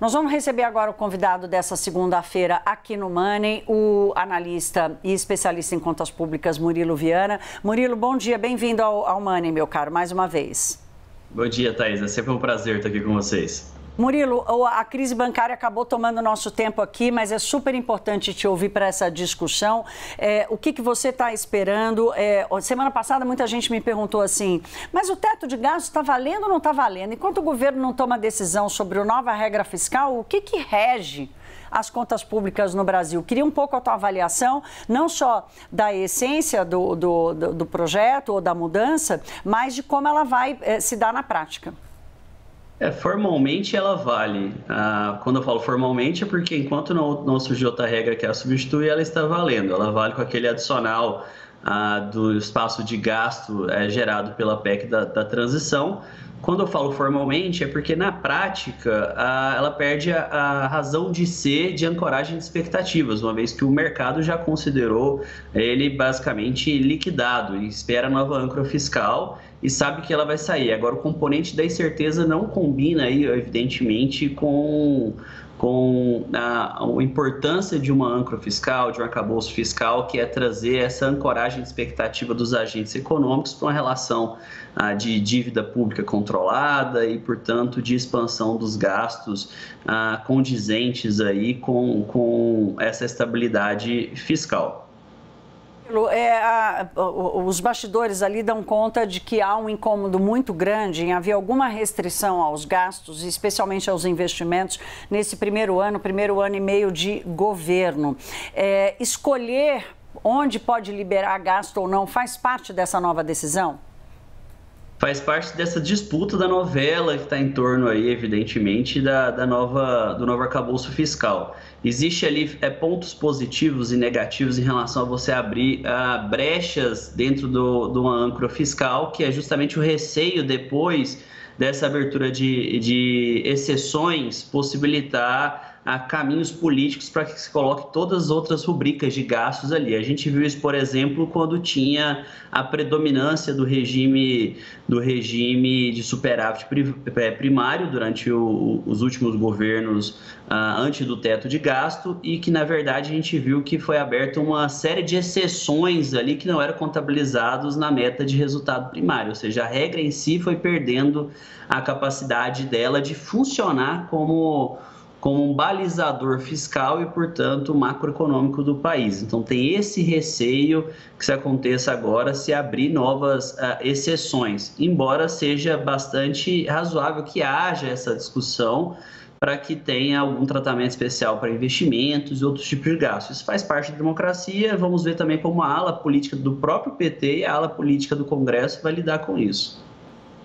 Nós vamos receber agora o convidado dessa segunda-feira aqui no Money, o analista e especialista em contas públicas Murilo Viana. Murilo, bom dia, bem-vindo ao, ao Money, meu caro, mais uma vez. Bom dia, Thaís. É sempre um prazer estar aqui com vocês. Murilo, a crise bancária acabou tomando nosso tempo aqui, mas é super importante te ouvir para essa discussão. É, o que, que você está esperando? É, semana passada, muita gente me perguntou assim: mas o teto de gastos está valendo ou não está valendo? Enquanto o governo não toma decisão sobre a nova regra fiscal, o que, que rege? as contas públicas no Brasil. Queria um pouco a tua avaliação, não só da essência do, do, do, projeto ou da mudança, mas de como ela vai eh, se dar na prática. É, formalmente ela vale. Ah, quando eu falo formalmente é porque enquanto não, não surgiu outra regra que a substitui, ela está valendo. Ela vale com aquele adicional ah, do espaço de gasto é, gerado pela PEC da, da, transição. Quando eu falo formalmente, é porque na prática ah, ela perde a, a, razão de ser de ancoragem de expectativas, uma vez que o mercado já considerou ele basicamente liquidado e espera nova âncora fiscal e sabe que ela vai sair. Agora, o componente da incerteza não combina aí, evidentemente, com, com a, a importância de uma âncora fiscal, de um arcabouço fiscal, que é trazer essa ancoragem de expectativa dos agentes econômicos para uma relação ah, de dívida pública controlada e, portanto, de expansão dos gastos ah, condizentes aí com, com essa estabilidade fiscal. É, a, os bastidores ali dão conta de que há um incômodo muito grande em haver alguma restrição aos gastos, especialmente aos investimentos, nesse primeiro ano, primeiro ano e meio de governo. É, escolher onde pode liberar gasto ou não faz parte dessa nova decisão? Faz parte dessa disputa da novela que está em torno aí, evidentemente, da, da nova, do novo arcabouço fiscal. Existe ali é, pontos positivos e negativos em relação a você abrir uh, brechas dentro do, de uma âncora fiscal, que é justamente o receio depois dessa abertura de, de exceções possibilitar a caminhos políticos para que se coloque todas as outras rubricas de gastos ali. A gente viu isso, por exemplo, quando tinha a predominância do regime do regime de superávit é, primário durante o, os últimos governos ah, antes do teto de gasto e que na verdade a gente viu que foi aberta uma série de exceções ali que não eram contabilizados na meta de resultado primário, ou seja, a regra em si foi perdendo a capacidade dela de funcionar como como um balizador fiscal e, portanto, macroeconômico do país. Então, tem esse receio que se aconteça agora se abrir novas uh, exceções, embora seja bastante razoável que haja essa discussão para que tenha algum tratamento especial para investimentos e outros tipos de gastos. Isso faz parte da democracia. Vamos ver também como a ala política do próprio PT e a ala política do Congresso vai lidar com isso.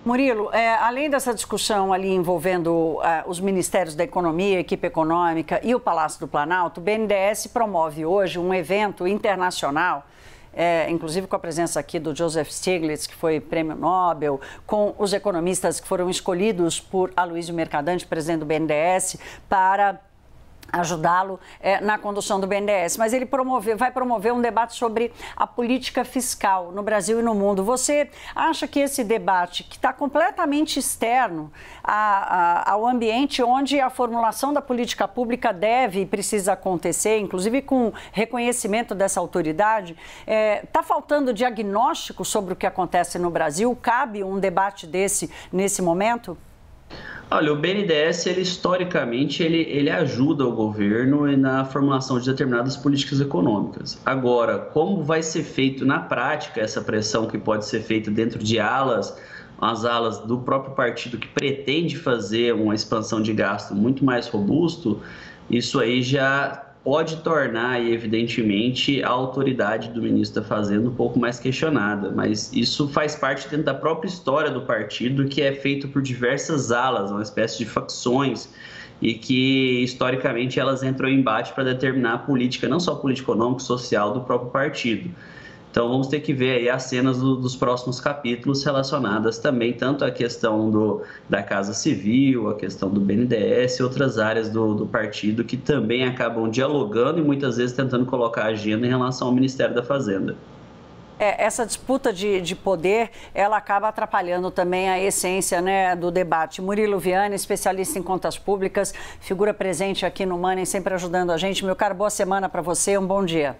Murilo, é, além dessa discussão ali envolvendo uh, os ministérios da Economia, equipe econômica e o Palácio do Planalto, o BNDES promove hoje um evento internacional é, inclusive com a presença aqui do Joseph Stiglitz, que foi prêmio Nobel, com os economistas que foram escolhidos por Aloysio Mercadante, presidente do BNDES, para ajudá-lo é, na condução do BNDES, mas ele promover, vai promover um debate sobre a política fiscal no Brasil e no mundo. Você acha que esse debate, que está completamente externo a, a, ao ambiente onde a formulação da política pública deve e precisa acontecer, inclusive com reconhecimento dessa autoridade, está é, tá faltando diagnóstico sobre o que acontece no Brasil? Cabe um debate desse nesse momento? Olha, o BNDES, ele historicamente, ele, ele ajuda o governo na formulação de determinadas políticas econômicas. Agora, como vai ser feito na prática essa pressão que pode ser feita dentro de alas, as alas do próprio partido que pretende fazer uma expansão de gasto muito mais robusto, isso aí já pode tornar, evidentemente, a autoridade do ministro da Fazenda um pouco mais questionada, mas isso faz parte dentro da própria história do partido, que é feito por diversas alas, uma espécie de facções, e que historicamente elas entram em embate para determinar a política, não só política econômica, social do próprio partido. Então vamos ter que ver aí as cenas do, dos próximos capítulos relacionadas também tanto à questão do, da Casa Civil, a questão do BNDES e outras áreas do, do partido que também acabam dialogando e muitas vezes tentando colocar a agenda em relação ao Ministério da Fazenda. É, essa disputa de, de, poder, ela acaba atrapalhando também a essência né, do debate. Murilo Viana, especialista em contas públicas, figura presente aqui no Money, sempre ajudando a gente. Meu caro, boa semana para você, um bom dia.